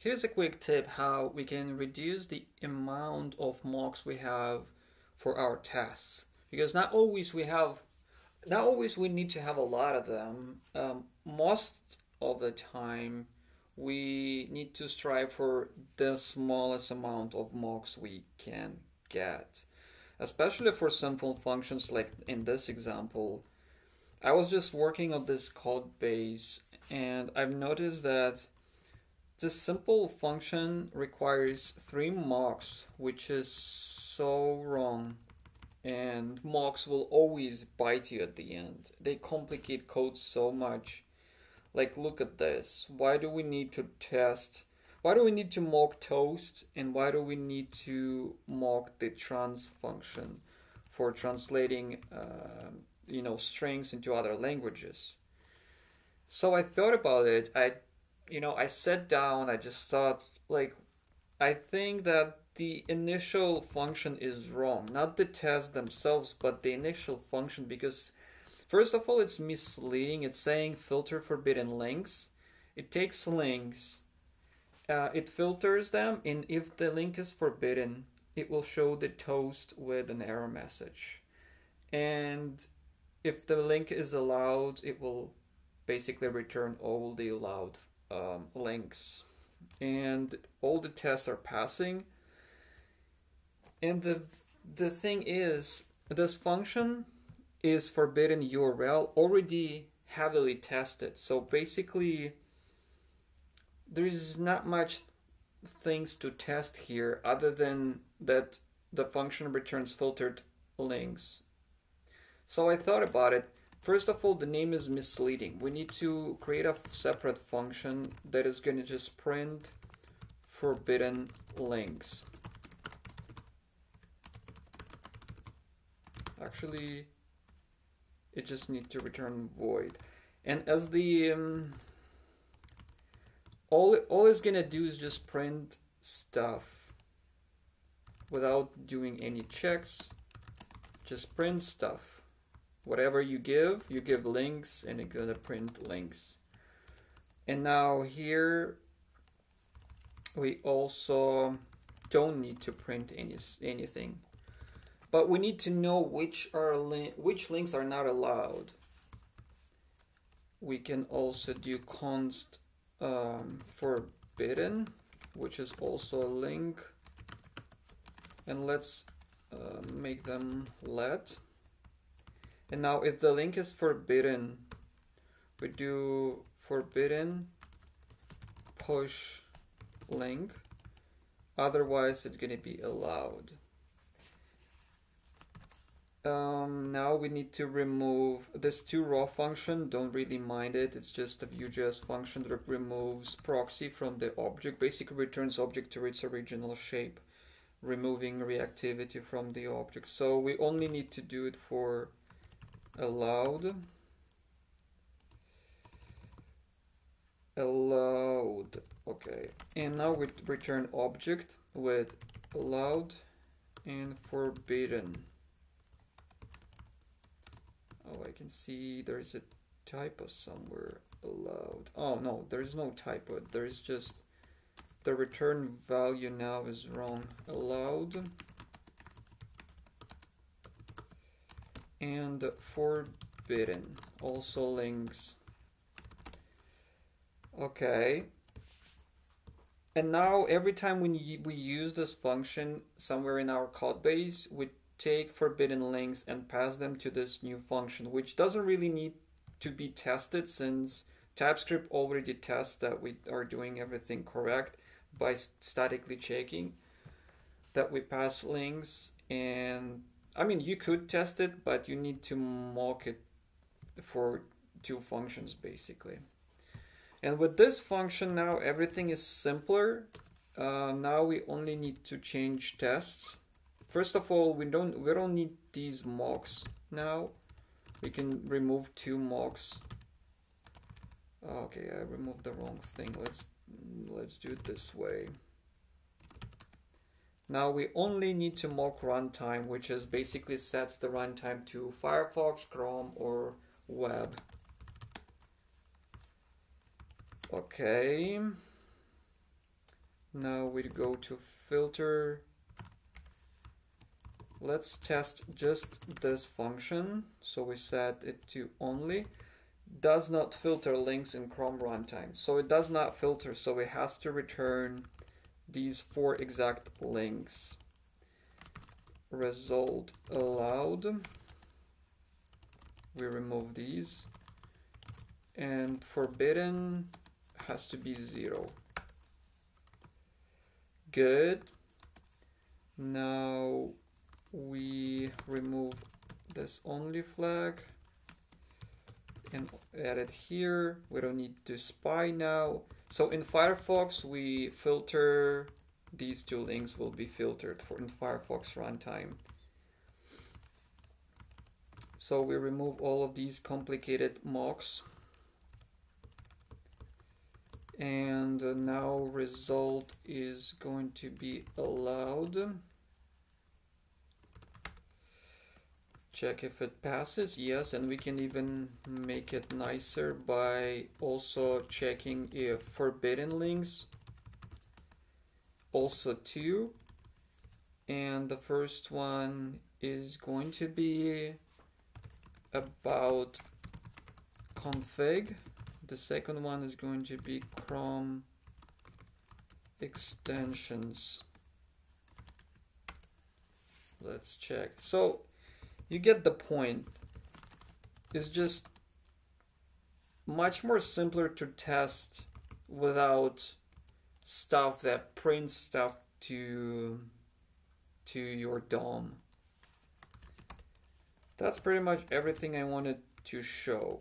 Here's a quick tip how we can reduce the amount of mocks we have for our tests. Because not always we have, not always we need to have a lot of them. Um, most of the time, we need to strive for the smallest amount of mocks we can get. Especially for simple functions like in this example, I was just working on this code base and I've noticed that this simple function requires three mocks, which is so wrong. And mocks will always bite you at the end. They complicate code so much. Like, look at this. Why do we need to test? Why do we need to mock toast? And why do we need to mock the trans function for translating, uh, you know, strings into other languages? So I thought about it. I you know, I sat down, I just thought, like, I think that the initial function is wrong. Not the tests themselves, but the initial function, because first of all, it's misleading. It's saying filter forbidden links. It takes links, uh, it filters them, and if the link is forbidden, it will show the toast with an error message. And if the link is allowed, it will basically return all the allowed um, links and all the tests are passing. And the the thing is this function is forbidden URL already heavily tested. So basically there is not much things to test here other than that the function returns filtered links. So I thought about it First of all, the name is misleading. We need to create a separate function that is going to just print forbidden links. Actually, it just needs to return void. And as the um, all all it's gonna do is just print stuff without doing any checks. Just print stuff whatever you give, you give links and it's gonna print links. And now here we also don't need to print any anything. But we need to know which are li which links are not allowed. We can also do const um, forbidden, which is also a link. And let's uh, make them let. And now if the link is forbidden, we do forbidden push link. Otherwise, it's going to be allowed. Um, now we need to remove this to raw function. Don't really mind it. It's just a Vue.js function that removes proxy from the object. Basically returns object to its original shape, removing reactivity from the object. So we only need to do it for allowed. Allowed. Okay. And now we return object with allowed and forbidden. Oh I can see there's a typo somewhere. Allowed. Oh no there's no typo. There's just the return value now is wrong. Allowed and forbidden. Also links. Okay. And now every time we, we use this function somewhere in our code base we take forbidden links and pass them to this new function which doesn't really need to be tested since TypeScript already tests that we are doing everything correct by statically checking that we pass links and I mean, you could test it, but you need to mock it for two functions basically. And with this function now, everything is simpler. Uh, now we only need to change tests. First of all, we don't we don't need these mocks now. We can remove two mocks. Okay, I removed the wrong thing. Let's let's do it this way. Now we only need to mock runtime, which is basically sets the runtime to Firefox, Chrome, or web. Okay. Now we go to filter. Let's test just this function. So we set it to only. Does not filter links in Chrome runtime. So it does not filter, so it has to return these four exact links. Result allowed. We remove these. And forbidden has to be zero. Good. Now we remove this only flag and add it here. We don't need to spy now. So in Firefox, we filter, these two links will be filtered for in Firefox runtime. So we remove all of these complicated mocks and uh, now result is going to be allowed check if it passes yes and we can even make it nicer by also checking if forbidden links also two and the first one is going to be about config the second one is going to be Chrome extensions. Let's check. So you get the point. It's just much more simpler to test without stuff that prints stuff to to your DOM. That's pretty much everything I wanted to show.